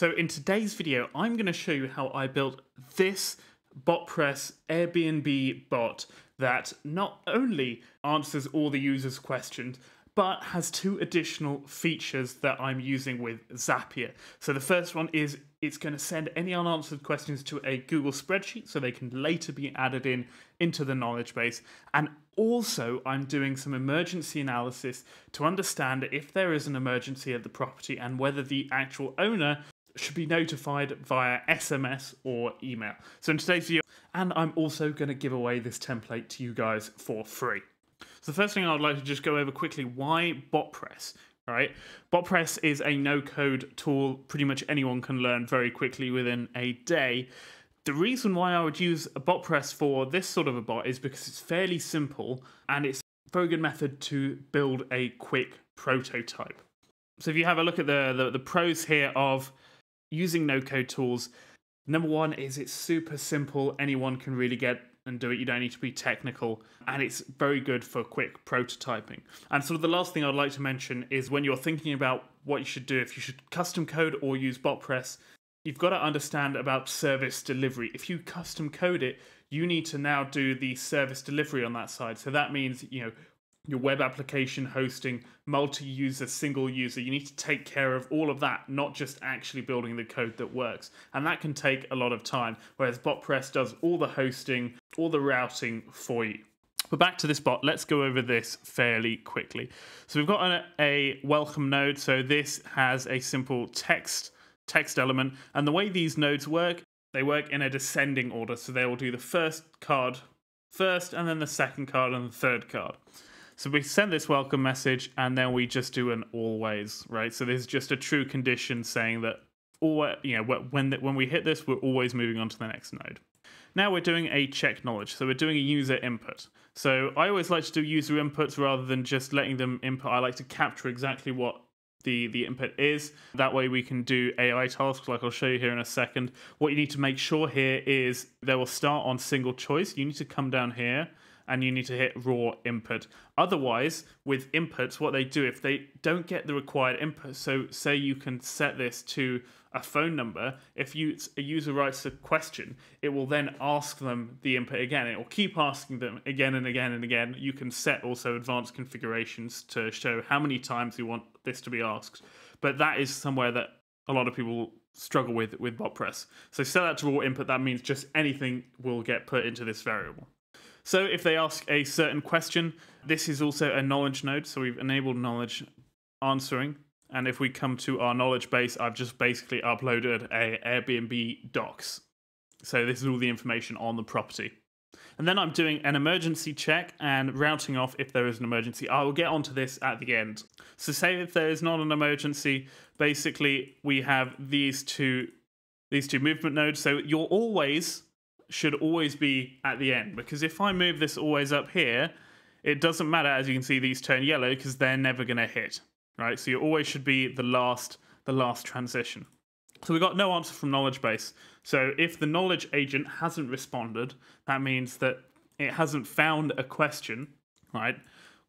So in today's video, I'm going to show you how I built this BotPress Airbnb bot that not only answers all the users' questions, but has two additional features that I'm using with Zapier. So the first one is it's going to send any unanswered questions to a Google spreadsheet so they can later be added in into the knowledge base. And also, I'm doing some emergency analysis to understand if there is an emergency at the property and whether the actual owner should be notified via SMS or email. So in today's video, and I'm also going to give away this template to you guys for free. So the first thing I'd like to just go over quickly, why BotPress? Right, BotPress is a no-code tool pretty much anyone can learn very quickly within a day. The reason why I would use a BotPress for this sort of a bot is because it's fairly simple and it's a very good method to build a quick prototype. So if you have a look at the, the, the pros here of using no-code tools, number one is it's super simple. Anyone can really get and do it. You don't need to be technical, and it's very good for quick prototyping. And sort of the last thing I'd like to mention is when you're thinking about what you should do, if you should custom code or use BotPress, you've got to understand about service delivery. If you custom code it, you need to now do the service delivery on that side. So that means, you know, your web application hosting, multi user, single user. You need to take care of all of that, not just actually building the code that works. And that can take a lot of time, whereas BotPress does all the hosting, all the routing for you. But back to this bot, let's go over this fairly quickly. So we've got a, a welcome node. So this has a simple text text element. And the way these nodes work, they work in a descending order. So they will do the first card first, and then the second card, and the third card. So we send this welcome message, and then we just do an always, right? So this is just a true condition saying that all, you know, when when we hit this, we're always moving on to the next node. Now we're doing a check knowledge, so we're doing a user input. So I always like to do user inputs rather than just letting them input. I like to capture exactly what the, the input is. That way we can do AI tasks like I'll show you here in a second. What you need to make sure here is they will start on single choice. You need to come down here and you need to hit raw input. Otherwise, with inputs, what they do if they don't get the required input, so say you can set this to a phone number, if you a user writes a question, it will then ask them the input again. It will keep asking them again and again and again. You can set also advanced configurations to show how many times you want this to be asked. But that is somewhere that a lot of people struggle with with BotPress. So set that to raw input. That means just anything will get put into this variable. So if they ask a certain question, this is also a knowledge node. So we've enabled knowledge answering. And if we come to our knowledge base, I've just basically uploaded a Airbnb docs. So this is all the information on the property. And then I'm doing an emergency check and routing off if there is an emergency. I will get onto this at the end. So say if there is not an emergency, basically we have these two these two movement nodes. So you're always should always be at the end because if I move this always up here, it doesn't matter as you can see these turn yellow because they're never going to hit, right? So you always should be the last the last transition. So we got no answer from knowledge base. So if the knowledge agent hasn't responded, that means that it hasn't found a question, right?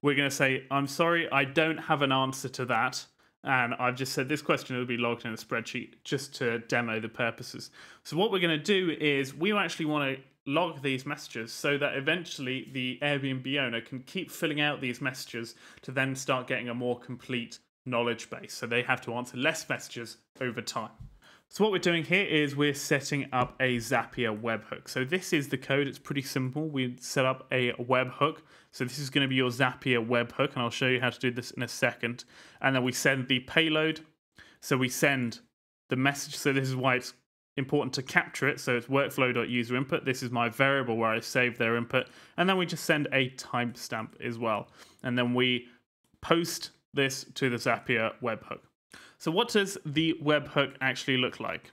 We're going to say, I'm sorry, I don't have an answer to that and I've just said this question will be logged in a spreadsheet just to demo the purposes. So what we're going to do is we actually want to log these messages so that eventually the Airbnb owner can keep filling out these messages to then start getting a more complete knowledge base. So they have to answer less messages over time. So what we're doing here is we're setting up a Zapier webhook. So this is the code. It's pretty simple. We set up a webhook. So this is going to be your Zapier webhook, and I'll show you how to do this in a second. And then we send the payload. So we send the message. So this is why it's important to capture it. So it's workflow.user input. This is my variable where I save their input. And then we just send a timestamp as well. And then we post this to the Zapier webhook. So what does the webhook actually look like?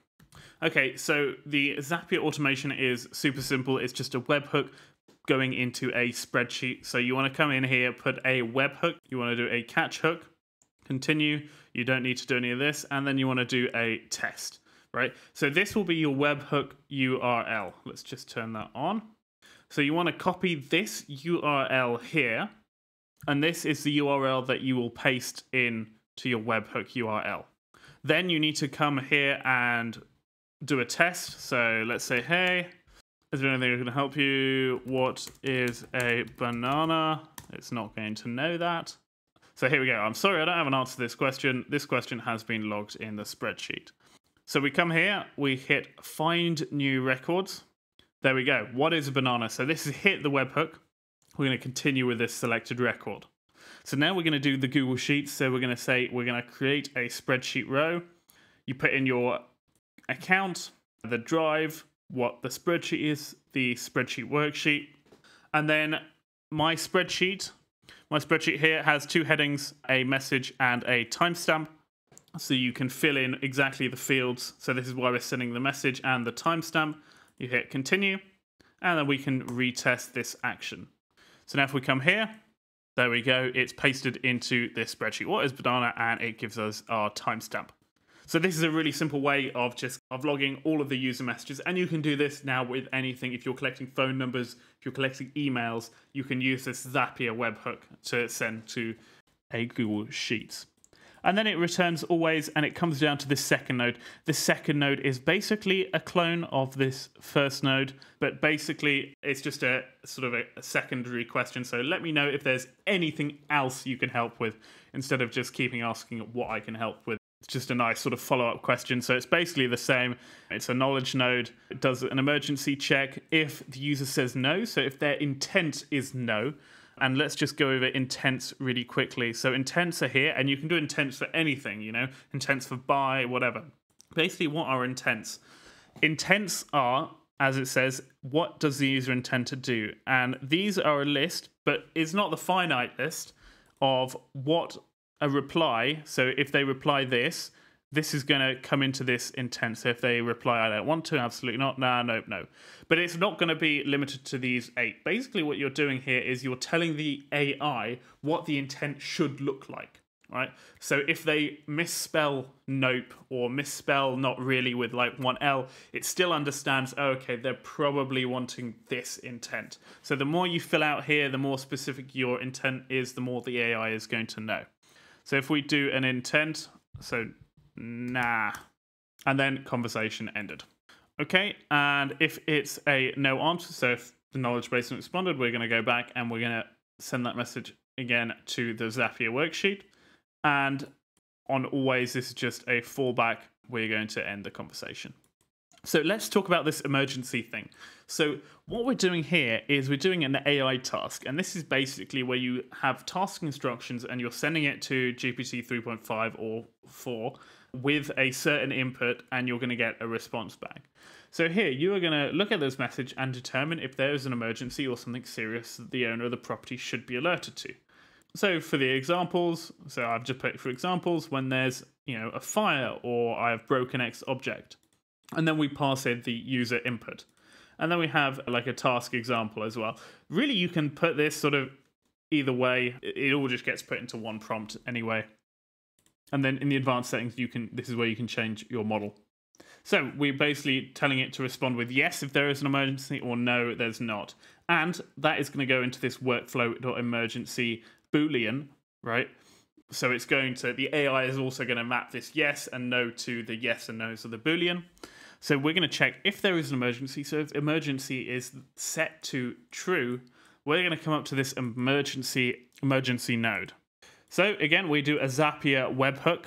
Okay, so the Zapier automation is super simple. It's just a webhook going into a spreadsheet. So you want to come in here, put a webhook. You want to do a catch hook, continue. You don't need to do any of this. And then you want to do a test, right? So this will be your webhook URL. Let's just turn that on. So you want to copy this URL here. And this is the URL that you will paste in to your webhook URL. Then you need to come here and do a test. So let's say, hey, is there anything that can help you? What is a banana? It's not going to know that. So here we go. I'm sorry, I don't have an answer to this question. This question has been logged in the spreadsheet. So we come here, we hit find new records. There we go. What is a banana? So this is hit the webhook. We're going to continue with this selected record. So now we're going to do the Google Sheets. So we're going to say we're going to create a spreadsheet row. You put in your account, the drive, what the spreadsheet is, the spreadsheet worksheet, and then my spreadsheet. My spreadsheet here has two headings, a message and a timestamp. So you can fill in exactly the fields. So this is why we're sending the message and the timestamp. You hit continue, and then we can retest this action. So now if we come here, there we go, it's pasted into this spreadsheet. What is banana? And it gives us our timestamp. So this is a really simple way of just of logging all of the user messages, and you can do this now with anything. If you're collecting phone numbers, if you're collecting emails, you can use this Zapier webhook to send to a Google Sheets. And then it returns always, and it comes down to this second node. The second node is basically a clone of this first node, but basically it's just a sort of a, a, secondary question. So let me know if there's anything else you can help with instead of just keeping asking what I can help with. Just a nice sort of follow up question. So it's basically the same. It's a knowledge node. It does an emergency check if the user says no. So if their intent is no, and let's just go over intents really quickly. So intents are here, and you can do intents for anything, you know, intents for buy, whatever. Basically, what are intents? Intents are, as it says, what does the user intend to do? And these are a list, but it's not the finite list of what a reply. So if they reply this, this is going to come into this intent. So if they reply, I don't want to, absolutely not, nah, no, no. But it's not going to be limited to these eight. Basically, what you're doing here is you're telling the AI what the intent should look like, right? So if they misspell nope or misspell not really with like one L, it still understands, oh, okay, they're probably wanting this intent. So the more you fill out here, the more specific your intent is, the more the AI is going to know. So if we do an intent, so nah, and then conversation ended. Okay, and if it's a no answer, so if the knowledge base hasn't responded, we're going to go back and we're going to send that message again to the Zapier worksheet. And on always, this is just a fallback. We're going to end the conversation. So let's talk about this emergency thing. So what we're doing here is we're doing an AI task, and this is basically where you have task instructions and you're sending it to GPT 3.5 or 4 with a certain input, and you're going to get a response back. So here, you are going to look at this message and determine if there is an emergency or something serious that the owner of the property should be alerted to. So for the examples, so I've just put for examples when there's you know a fire or I have broken X object and then we pass in the user input. And then we have like a task example as well. Really, you can put this sort of either way. It all just gets put into one prompt anyway. And then in the advanced settings, you can this is where you can change your model. So we're basically telling it to respond with yes if there is an emergency or no, there's not. And that is going to go into this workflow.emergency boolean, right? So it's going to the AI is also going to map this yes and no to the yes and no's of the boolean. So we're going to check if there is an emergency. So if emergency is set to true, we're going to come up to this emergency emergency node. So again, we do a Zapier webhook,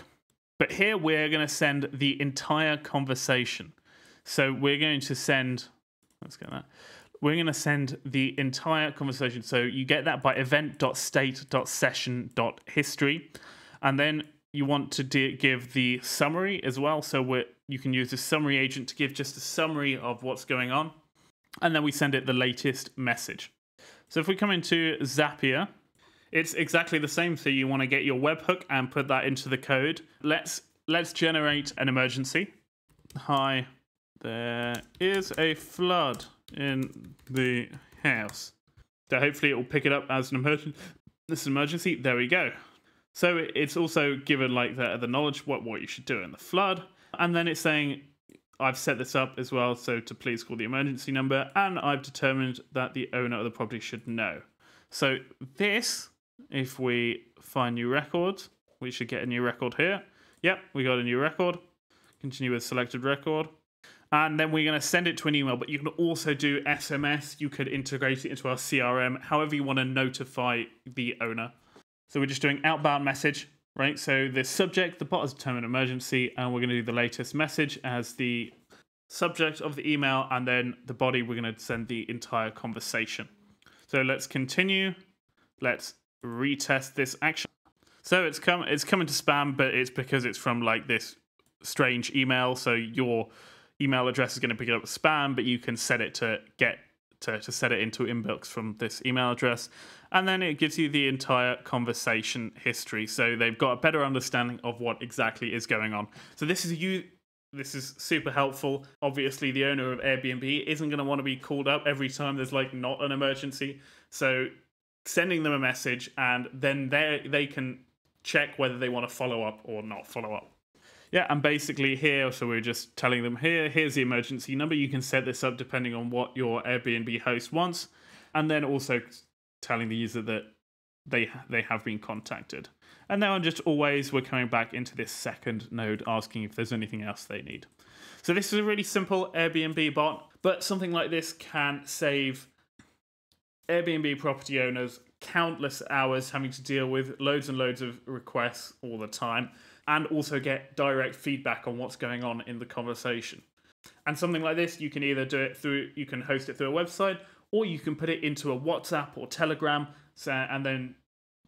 but here we're going to send the entire conversation. So we're going to send, let's get that. We're going to send the entire conversation. So you get that by event.state.session.history. And then you want to give the summary as well. So you can use the summary agent to give just a summary of what's going on. And then we send it the latest message. So if we come into Zapier, it's exactly the same. So you want to get your webhook and put that into the code. Let's let's generate an emergency. Hi, there is a flood in the house. So hopefully it will pick it up as an emergency. This is emergency. There we go. So it's also given like the, the knowledge what what you should do in the flood. And then it's saying, I've set this up as well, so to please call the emergency number, and I've determined that the owner of the property should know. So this, if we find new records, we should get a new record here. Yep, we got a new record. Continue with selected record. And then we're going to send it to an email, but you can also do SMS. You could integrate it into our CRM, however you want to notify the owner. So we're just doing outbound message, right? So the subject, the bot has determined emergency, and we're going to do the latest message as the subject of the email, and then the body, we're going to send the entire conversation. So let's continue. Let's retest this action. So it's come it's coming to spam, but it's because it's from like this strange email. So your email address is going to pick it up spam, but you can set it to get to, to set it into inbox from this email address. And then it gives you the entire conversation history. So they've got a better understanding of what exactly is going on. So this is you this is super helpful. Obviously, the owner of Airbnb isn't going to want to be called up every time there's like not an emergency. So sending them a message and then they they can check whether they want to follow up or not follow up. Yeah, and basically here, so we're just telling them here, here's the emergency number. You can set this up depending on what your Airbnb host wants, and then also telling the user that they they have been contacted. And now just always we're coming back into this second node asking if there's anything else they need. So this is a really simple Airbnb bot, but something like this can save Airbnb property owners countless hours having to deal with loads and loads of requests all the time and also get direct feedback on what's going on in the conversation. And something like this, you can either do it through, you can host it through a website, or you can put it into a WhatsApp or Telegram. So, and then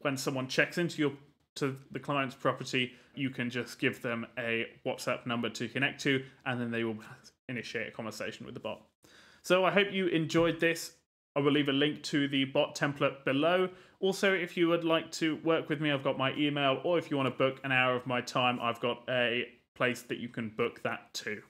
when someone checks into your to the client's property, you can just give them a WhatsApp number to connect to, and then they will initiate a conversation with the bot. So I hope you enjoyed this. I will leave a link to the bot template below. Also, if you would like to work with me, I've got my email, or if you want to book an hour of my time, I've got a place that you can book that too.